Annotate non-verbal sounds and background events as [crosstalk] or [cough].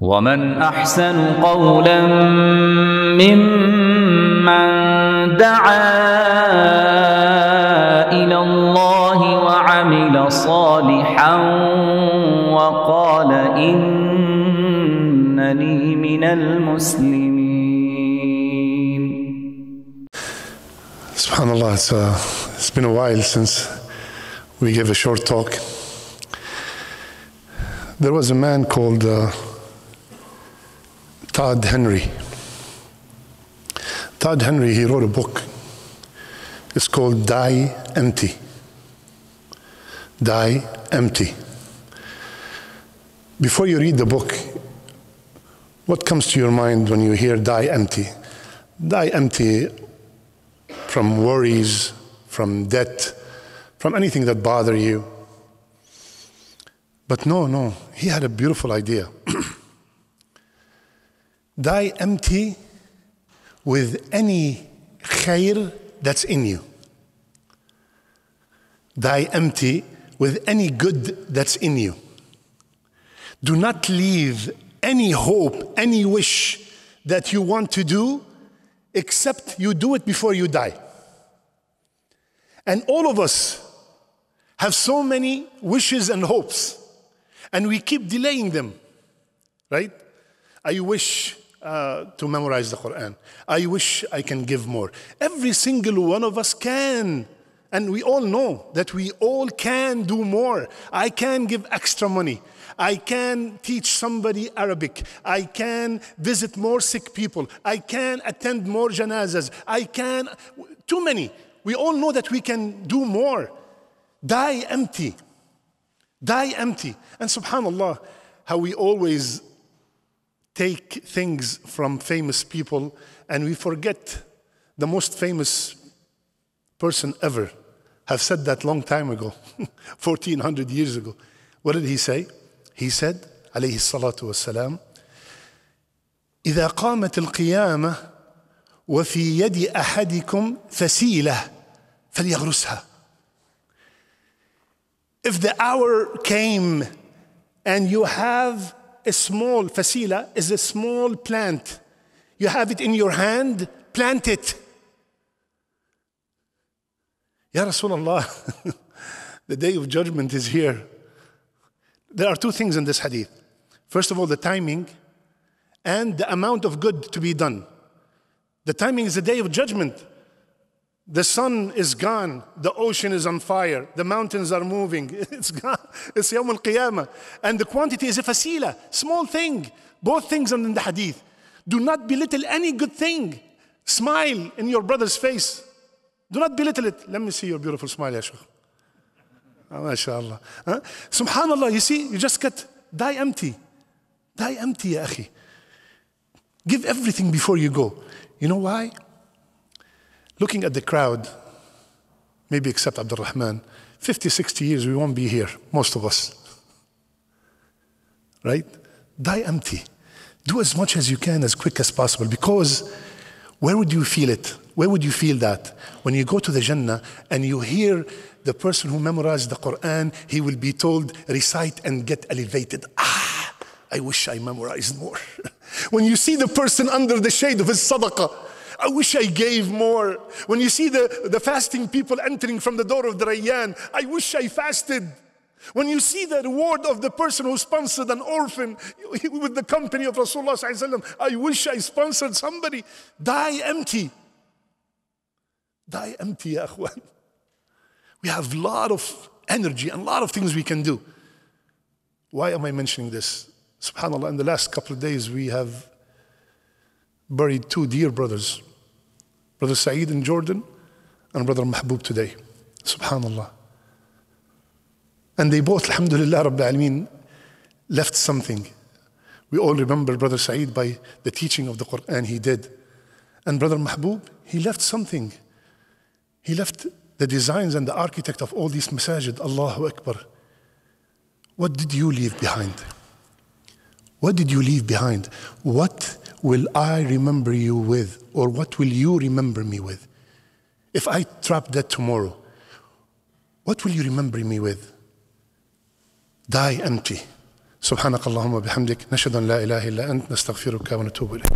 ومن أحسن قولا ممن دعا إلى الله وعمل صالحا وقال إنني من المسلمين سبحان الله it's, uh, it's been a while since we gave a short talk. There was a man called uh, Todd Henry. Todd Henry, he wrote a book. It's called Die Empty. Die Empty. Before you read the book, what comes to your mind when you hear die empty? Die empty from worries, from debt, from anything that bother you. But no, no, he had a beautiful idea. [clears throat] Die empty with any khair that's in you. Die empty with any good that's in you. Do not leave any hope, any wish that you want to do, except you do it before you die. And all of us have so many wishes and hopes, and we keep delaying them, right? I wish uh, to memorize the Quran. I wish I can give more. Every single one of us can. And we all know that we all can do more. I can give extra money. I can teach somebody Arabic. I can visit more sick people. I can attend more janazas. I can, too many. We all know that we can do more. Die empty. Die empty. And subhanAllah, how we always take things from famous people and we forget the most famous person ever have said that long time ago [laughs] 1400 years ago what did he say he said عليه الصلاة والسلام إذا قامت القيامة وفي يد أحدكم فسيلة فليغرسها If the hour came and you have a small fasila is a small plant. You have it in your hand, plant it. Ya Rasulullah, [laughs] the day of judgment is here. There are two things in this hadith. First of all, the timing and the amount of good to be done. The timing is the day of judgment. The sun is gone, the ocean is on fire, the mountains are moving, [laughs] it's gone, it's Yawm al Qiyamah. And the quantity is a fasila, small thing. Both things are in the hadith. Do not belittle any good thing. Smile in your brother's face. Do not belittle it. Let me see your beautiful smile, Ya Shaykh. Ah, oh, MashaAllah. Huh? Subhanallah, you see, you just get die empty. Die empty, ya akhi. Give everything before you go. You know why? Looking at the crowd, maybe except Abdul Rahman, 50, 60 years, we won't be here, most of us. Right? Die empty. Do as much as you can as quick as possible because where would you feel it? Where would you feel that? When you go to the Jannah and you hear the person who memorized the Quran, he will be told, recite and get elevated. Ah, I wish I memorized more. [laughs] when you see the person under the shade of his sadaqah, I wish I gave more. When you see the, the fasting people entering from the door of the Rayyan, I wish I fasted. When you see the reward of the person who sponsored an orphan [laughs] with the company of Rasulullah, I wish I sponsored somebody. Die empty. Die empty, akhwan. We have a lot of energy and a lot of things we can do. Why am I mentioning this? SubhanAllah, in the last couple of days, we have buried two dear brothers, Brother Saeed in Jordan and Brother Mahbub today. Subhanallah. And they both, Alhamdulillah Rabbil Alameen, left something. We all remember Brother Saeed by the teaching of the Quran he did. And Brother Mahbub, he left something. He left the designs and the architect of all these masajid, Allahu Akbar. What did you leave behind? What did you leave behind? What will I remember you with? Or what will you remember me with? If I drop dead tomorrow, what will you remember me with? Die empty. سبحانك اللهم وبحمدك نشهد أن لا إله إلا أنت نستغفرك ونتوب إليك